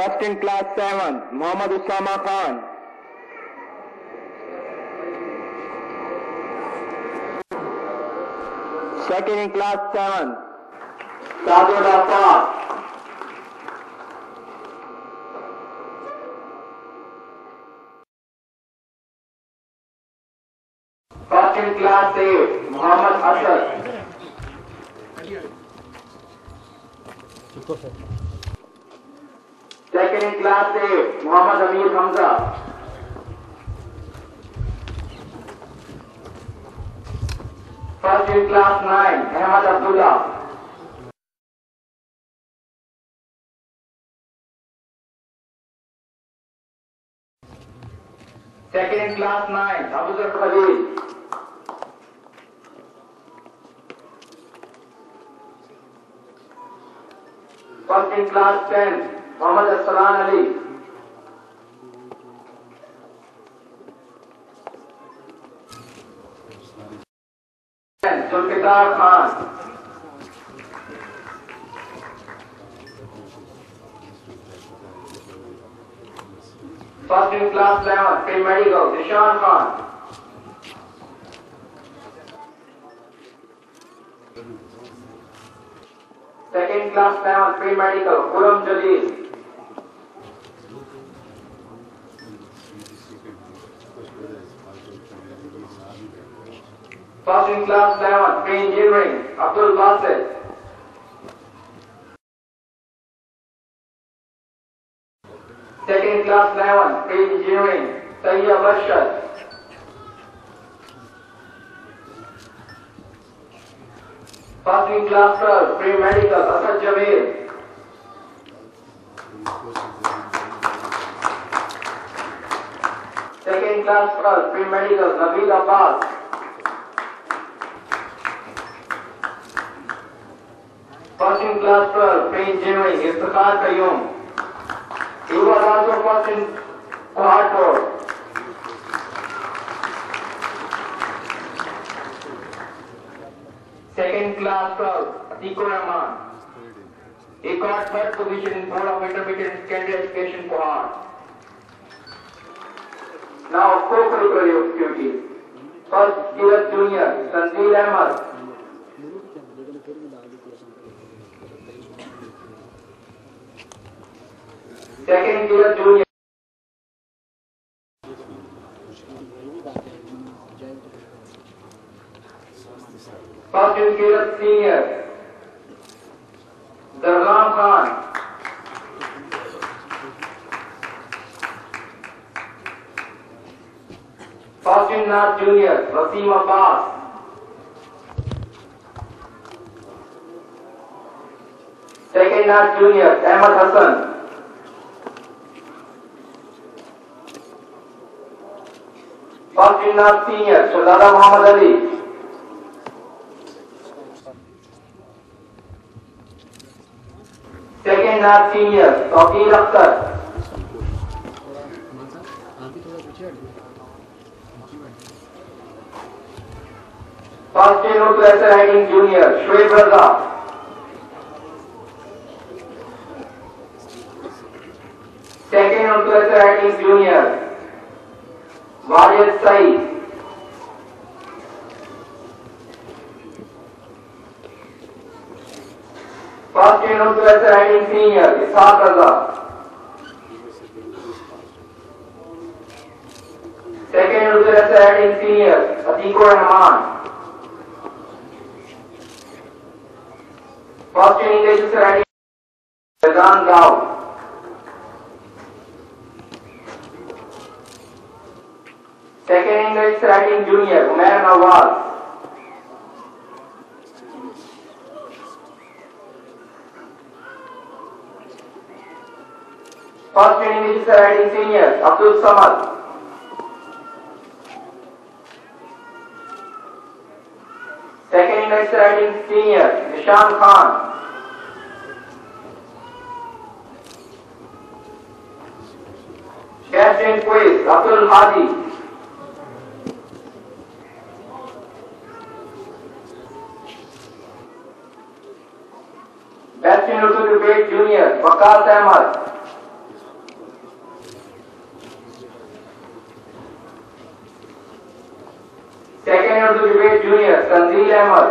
First in class seven Mohammad Usma Khan second in class seven साजोड class से मोहम्मद असद আজকের এই ক্লাসে Mohammad Amir Hamza. First class nine Ahmad Abdullah. Second class nine Abuzar Khalil first in class 10 Aslan Ali. Zulfikar Khan. First class 11, pre-medical, Nishan Khan. Second class 11, pre-medical, Kulam Jalil. First in class 11, pre-engineering, Abdul Basit. Second in class 11, pre-engineering, Tayya Bashar. First in class 12, pre-medical, Asad Jamil. Second class 12, pre-medical, Nabil Abbas. First in class 12, pre-engineering, Iftikhar Qayyum. He was also first in Quad Board. Second class 12, Atikur Rahman. He got third position in Board of Intermediate and Secondary Education Quad. Now co-curricular activities. First, Kirat Junior, Sandeep Ahmad. Second Kirat Junior. First Kirat Senior. Rabindranath junior Wasim Abbas जयकनाथ junior Ahmad Hasan बाबीनाथ senior Sardara Mohammad Ali second Naat senior Tauqir past no तो essay hanging junior Shwet Raza second on essay hanging junior Wajid Saeed first in on essay hanging senior Ishaq Raza second on essay hanging senior Atiqur Rahman. Essay Writing Rizan Gao. Second English Writing Junior, Umair Nawaz. First English Writing Senior, Abdul Samad. Second English Writing Senior, Nishan Khan. Haji. Junior Waqas Ahmad. Second Urdu debate junior Tanzeel Ahmad.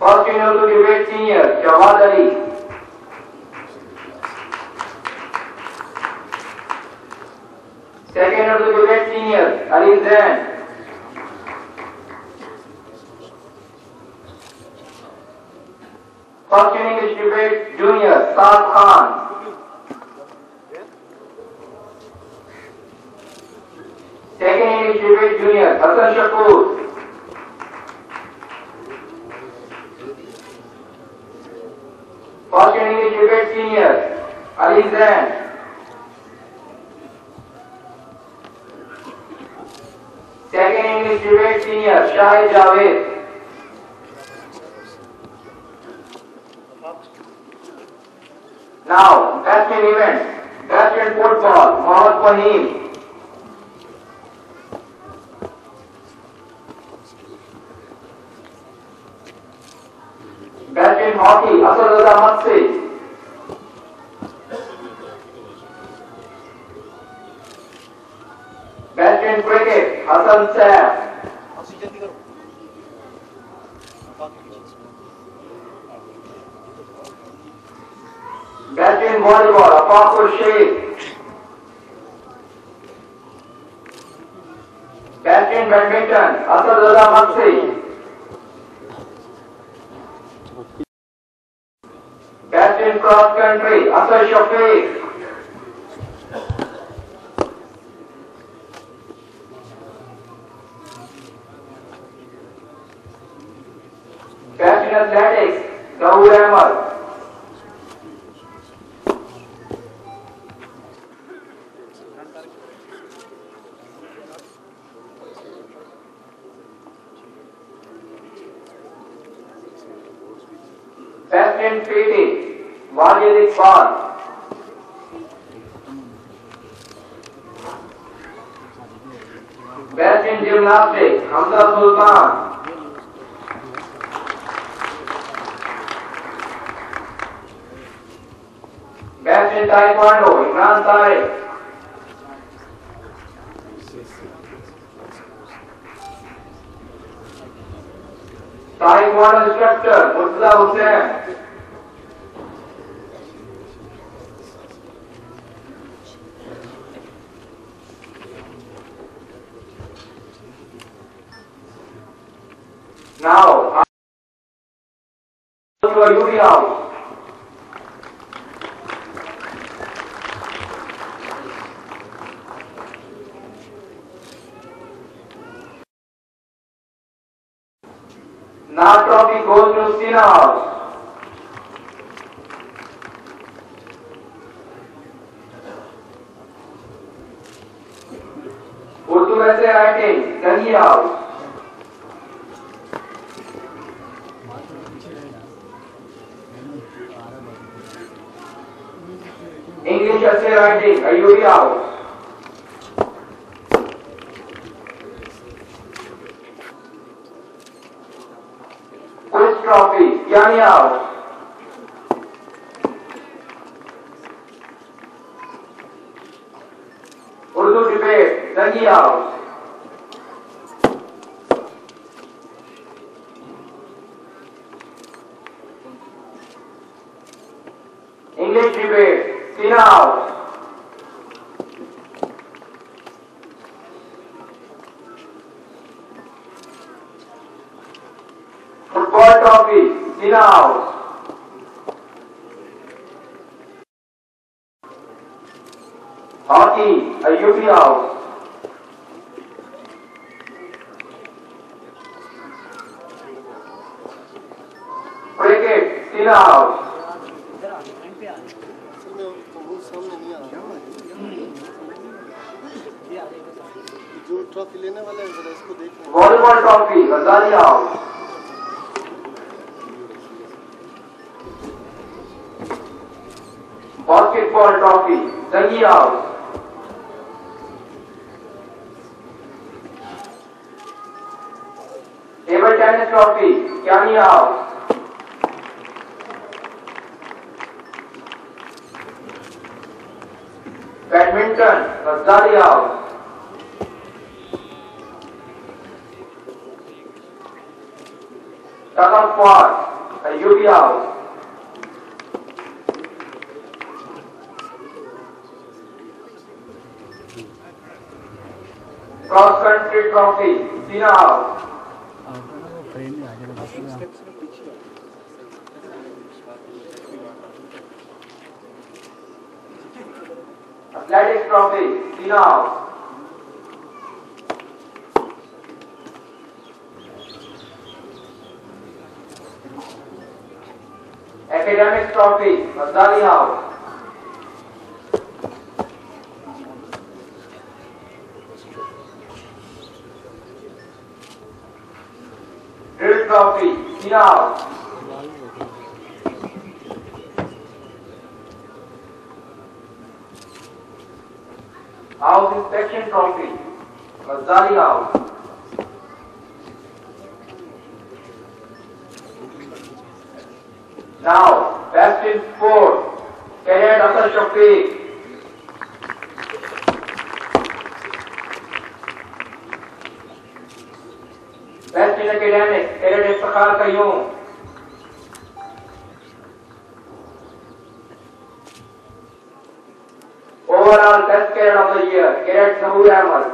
First Urdu debate senior Jawad Ali. Second to debate Senior, Ali Zain. First in English debate Junior, Saad Khan. Second English debate Junior, Hassan Shakur. First in English debate Senior, Ali Zain. Debate Senior, Shahid Javed. Now, batsman event. Batsman football, Fahim. Betty Morimor, Apostle Sheikh. Batting Badminton, Asadullah Mantri. Batting Cross Country, Asad Shafiq. national athletics, the UML. しいタイクワンドを違反したい。Taekwondo instructor Murtaza Hussain. Now, for you now. Lá para o vigor dos. House. Urdu Debate, House. English Debate, Sina House. Football Trophy, Sina House. Hockey, Ayubi House. Cricket, for trophy दंगिया table tennis trophy क्या नहीं आओ badminton गद्दारी house tug of war Ayubi आओ Cross Country Trophy, Sina House. Athletics Trophy, Sina House. Academic Trophy, Mazdali House. House. House Inspection Trophy, Mazdali House. Now, best in sport, Cadet Asad Shafiq. देने के लिए तेरे लिए इफ्तार करी overall दस के of the year carat Sahul Ahmad.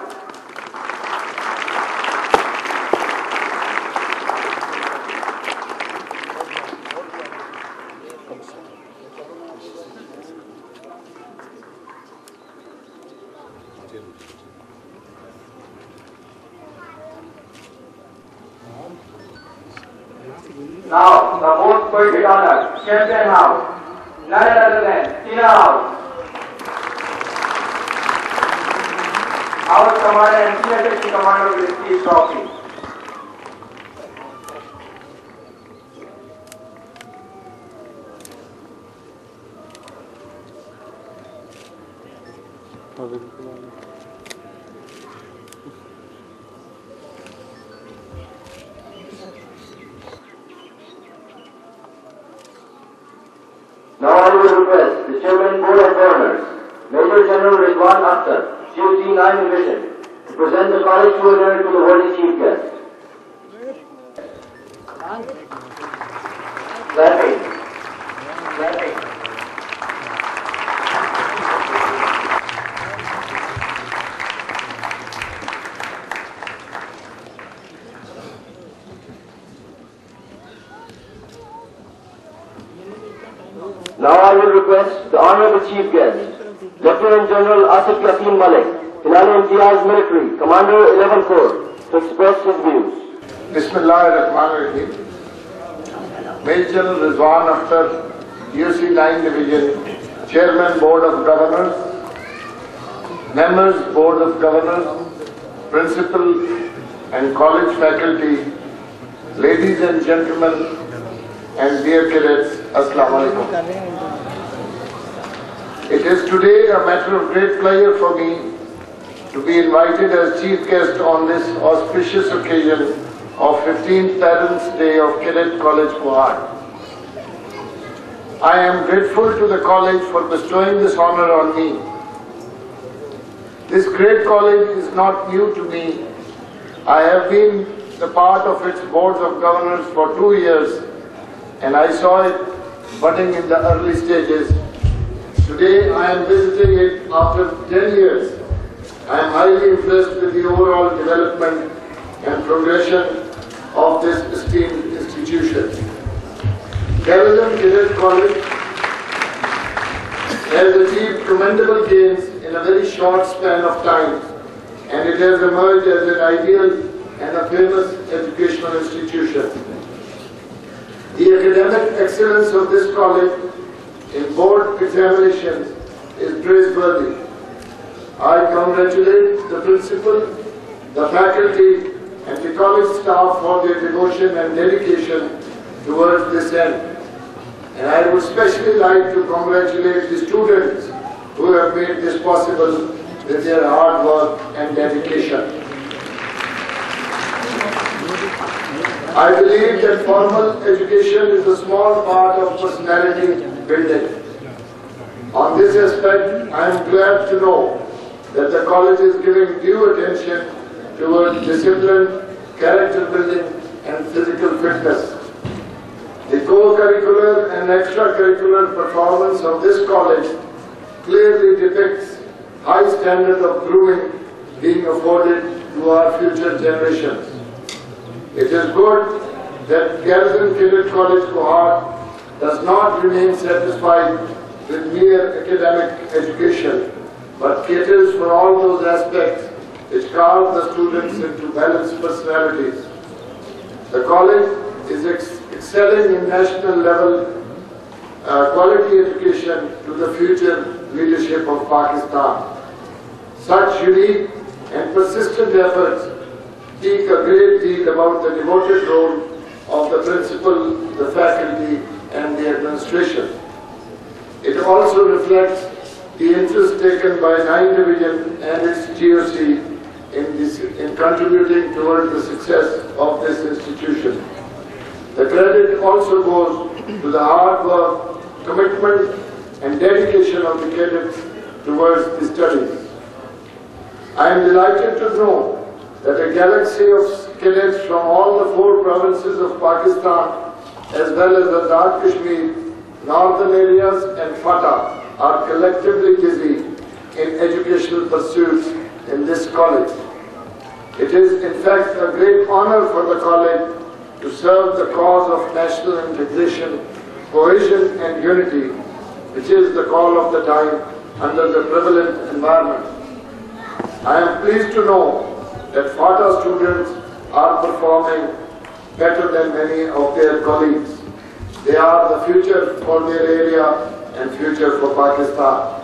Now, the most poetic honor, Champion House, none other than Sina House. Our commander and senior commander will receive trophy. Now I will request the Chairman Board of Governors, Major General Rizwan Akhtar, GOC 9 Division, to present the college souvenir to the worthy chief guest. Now I will request the Honorable chief guest, Lieutenant General Asif Yasin Malik, Hilal Imtiaz Military, Commander 11 Corps, to express his views. Bismillahirrahmanirrahim. Major General Rizwan Akhtar, UC 9 Division, Chairman Board of Governors, Members Board of Governors, Principal and College Faculty, Ladies and Gentlemen, and dear cadets assalamu it is today a matter of great pleasure for me to be invited as chief guest on this auspicious occasion of 15th Parents' Day of Cadet College Kohat. I am grateful to the college for bestowing this honor on me. This great college is not new to me. I have been the part of its boards of governors for two years and I saw it budding in the early stages. Today I am visiting it after 10 years. I am highly impressed with the overall development and progression of this esteemed institution. Garrison Cadet College has achieved commendable gains in a very short span of time and it has emerged as an ideal and a famous educational institution. The academic excellence of this college in board examinations is praiseworthy. I congratulate the principal, the faculty, and the college staff for their devotion and dedication towards this end. And I would especially like to congratulate the students who have made this possible with their hard work and dedication. I believe that formal education is a small part of personality building. On this aspect, I am glad to know that the college is giving due attention towards discipline, character building, and physical fitness. The co-curricular and extracurricular performance of this college clearly depicts high standard of grooming being afforded to our future generations. It is good that Garrison Cadet College Kohat does not remain satisfied with mere academic education, but caters for all those aspects which carve the students into balanced personalities. The college is ex- excelling in national level uh, quality education to the future leadership of Pakistan. Such unique and persistent efforts speak a great deal about the devoted role of the principal, the faculty, and the administration. It also reflects the interest taken by 9 Division and its GOC in, this, in contributing toward the success of this institution. The credit also goes to the hard work, commitment, and dedication of the cadets towards the studies. I am delighted to know that a galaxy of cadets from all the four provinces of Pakistan, as well as the Azad Kashmir, northern areas, and FATA are collectively busy in educational pursuits in this college. It is in fact a great honor for the college to serve the cause of national integration, cohesion and unity, which is the call of the time under the prevalent environment. I am pleased to know that FATA students are performing better than many of their colleagues. They are the future for their area and future for Pakistan.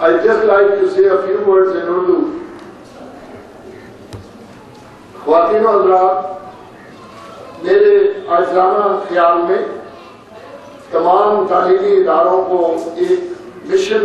I'd just like to say a few words in Urdu. खातिन हजरात मेरे आजाना ख्याल में तमाम तालीमी इदारों को एक मिशन